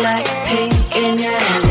black pink in your hand.